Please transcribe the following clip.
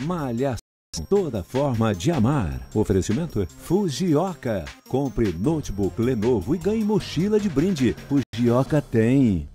Malha toda forma de amar. Oferecimento Fujioka. Compre notebook Lenovo e ganhe mochila de brinde. Fujioka tem.